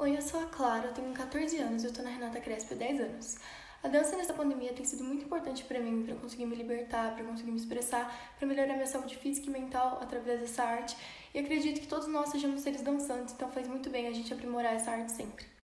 Oi, eu sou a Clara, eu tenho 14 anos e eu tô na Renata Crespo há 10 anos. A dança nessa pandemia tem sido muito importante para mim, para conseguir me libertar, para conseguir me expressar, para melhorar minha saúde física e mental através dessa arte. E acredito que todos nós sejamos seres dançantes, então faz muito bem a gente aprimorar essa arte sempre.